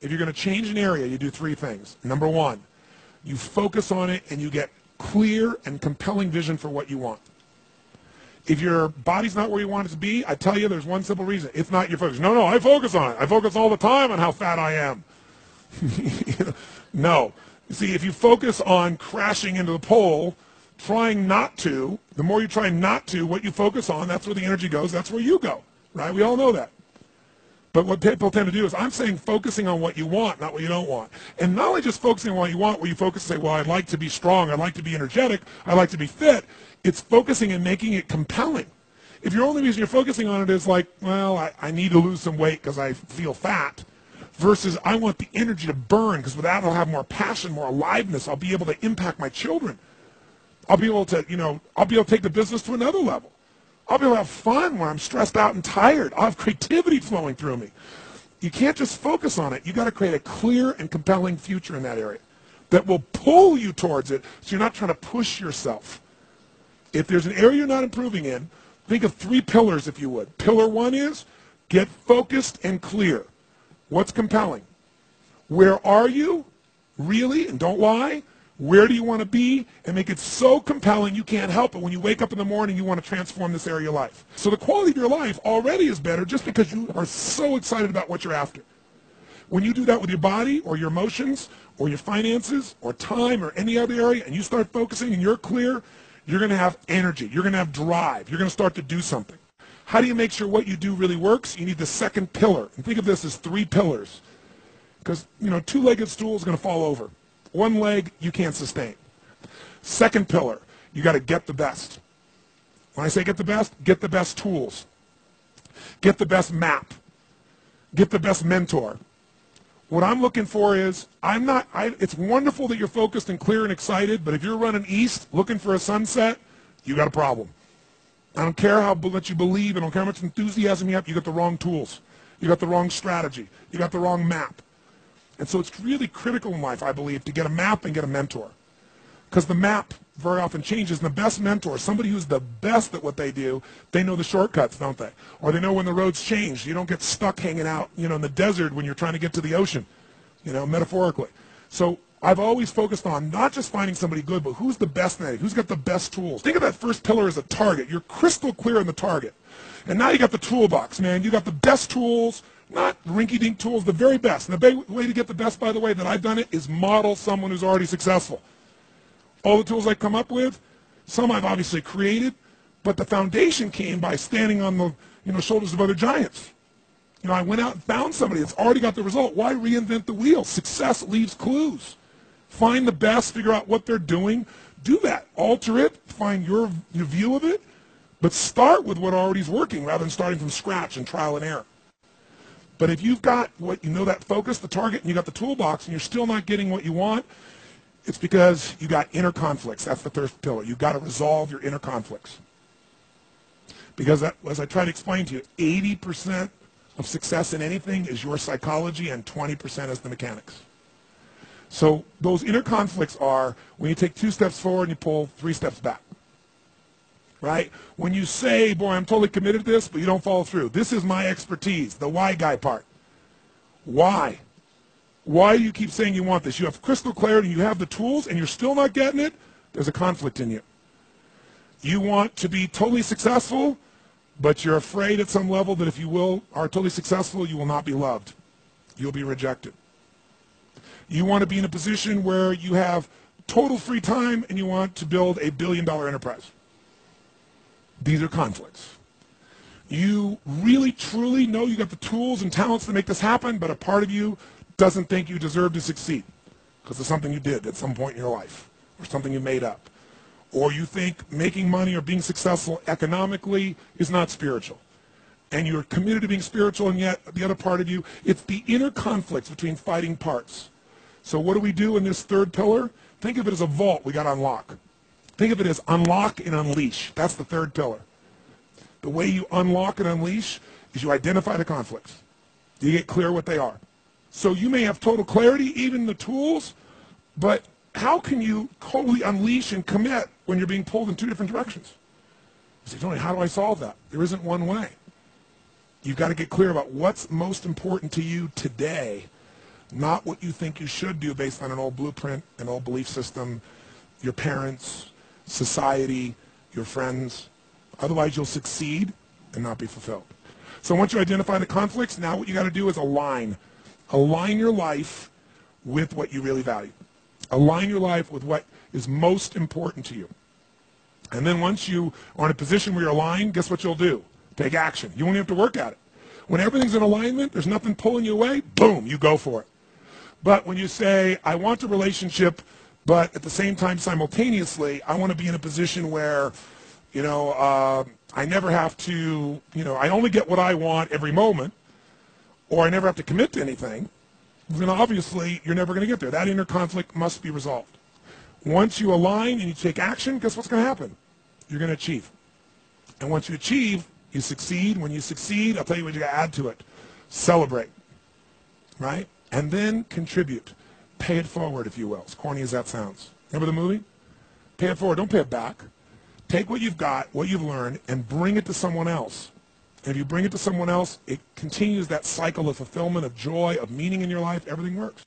if you're going to change an area, you do three things. Number one, you focus on it and you get clear and compelling vision for what you want. If your body's not where you want it to be, I tell you there's one simple reason. It's not your focus. No, no, I focus on it. I focus all the time on how fat I am. no. You see, if you focus on crashing into the pole, trying not to, the more you try not to, what you focus on, that's where the energy goes, that's where you go. Right? We all know that. But what people tend to do is I'm saying focusing on what you want, not what you don't want. And not only just focusing on what you want, where you focus and say, well, I'd like to be strong, I'd like to be energetic, I'd like to be fit. It's focusing and making it compelling. If your only reason you're focusing on it is like, well, I, I need to lose some weight because I feel fat, versus I want the energy to burn because with that I'll have more passion, more aliveness. I'll be able to impact my children. I'll be able to, you know, I'll be able to take the business to another level. I'll be able to have fun when I'm stressed out and tired. I'll have creativity flowing through me. You can't just focus on it. You've got to create a clear and compelling future in that area that will pull you towards it so you're not trying to push yourself. If there's an area you're not improving in, think of three pillars, if you would. Pillar one is get focused and clear. What's compelling? Where are you? Really? And don't lie. Where do you want to be? And make it so compelling you can't help it. When you wake up in the morning, you want to transform this area of life. So the quality of your life already is better just because you are so excited about what you're after. When you do that with your body or your emotions or your finances or time or any other area and you start focusing and you're clear, you're going to have energy. You're going to have drive. You're going to start to do something. How do you make sure what you do really works? You need the second pillar. And think of this as three pillars. Because, you know, two-legged stool is going to fall over. One leg, you can't sustain. Second pillar, you got to get the best. When I say get the best, get the best tools. Get the best map. Get the best mentor. What I'm looking for is, I'm not, I, it's wonderful that you're focused and clear and excited, but if you're running east looking for a sunset, you got a problem. I don't care how much you believe, I don't care how much enthusiasm you have, you got the wrong tools. You got the wrong strategy. You got the wrong map. And so it's really critical in life, I believe, to get a map and get a mentor. Because the map very often changes. And the best mentor, somebody who's the best at what they do, they know the shortcuts, don't they? Or they know when the roads change. You don't get stuck hanging out, you know, in the desert when you're trying to get to the ocean, you know, metaphorically. So I've always focused on not just finding somebody good, but who's the best at it, who's got the best tools. Think of that first pillar as a target. You're crystal clear on the target. And now you got the toolbox, man. You got the best tools, not rinky-dink tools, the very best. And the way to get the best, by the way, that I've done it is model someone who's already successful. All the tools I come up with, some I've obviously created, but the foundation came by standing on the you know, shoulders of other giants. You know, I went out and found somebody that's already got the result. Why reinvent the wheel? Success leaves clues. Find the best, figure out what they're doing, do that. Alter it, find your, your view of it, but start with what already is working rather than starting from scratch and trial and error. But if you've got what you know that focus, the target, and you got the toolbox, and you're still not getting what you want, it's because you got inner conflicts. That's the third pillar. You've got to resolve your inner conflicts. Because that, as I try to explain to you, 80% of success in anything is your psychology, and 20% is the mechanics. So those inner conflicts are when you take two steps forward and you pull three steps back right? When you say, boy, I'm totally committed to this, but you don't follow through. This is my expertise, the why guy part. Why? Why do you keep saying you want this? You have crystal clarity, you have the tools, and you're still not getting it? There's a conflict in you. You want to be totally successful, but you're afraid at some level that if you will are totally successful, you will not be loved. You'll be rejected. You want to be in a position where you have total free time and you want to build a billion dollar enterprise. These are conflicts. You really, truly know you got the tools and talents to make this happen, but a part of you doesn't think you deserve to succeed because of something you did at some point in your life or something you made up. Or you think making money or being successful economically is not spiritual. And you're committed to being spiritual, and yet the other part of you, it's the inner conflicts between fighting parts. So what do we do in this third pillar? Think of it as a vault we got to unlock. Think of it as unlock and unleash. That's the third pillar. The way you unlock and unleash is you identify the conflicts. You get clear what they are. So you may have total clarity, even the tools, but how can you totally unleash and commit when you're being pulled in two different directions? You say, Tony, how do I solve that? There isn't one way. You've got to get clear about what's most important to you today not what you think you should do based on an old blueprint, an old belief system, your parents, society, your friends. Otherwise, you'll succeed and not be fulfilled. So once you identify the conflicts, now what you got to do is align. Align your life with what you really value. Align your life with what is most important to you. And then once you are in a position where you're aligned, guess what you'll do? Take action. You won't have to work at it. When everything's in alignment, there's nothing pulling you away, boom, you go for it. But when you say, I want a relationship, but at the same time, simultaneously, I want to be in a position where, you know, uh, I never have to, you know, I only get what I want every moment, or I never have to commit to anything, then obviously you're never going to get there. That inner conflict must be resolved. Once you align and you take action, guess what's going to happen? You're going to achieve. And once you achieve, you succeed. When you succeed, I'll tell you what you got to add to it. Celebrate. Right? And then contribute. Pay it forward, if you will, as corny as that sounds. Remember the movie? Pay it forward. Don't pay it back. Take what you've got, what you've learned, and bring it to someone else. And if you bring it to someone else, it continues that cycle of fulfillment, of joy, of meaning in your life. Everything works.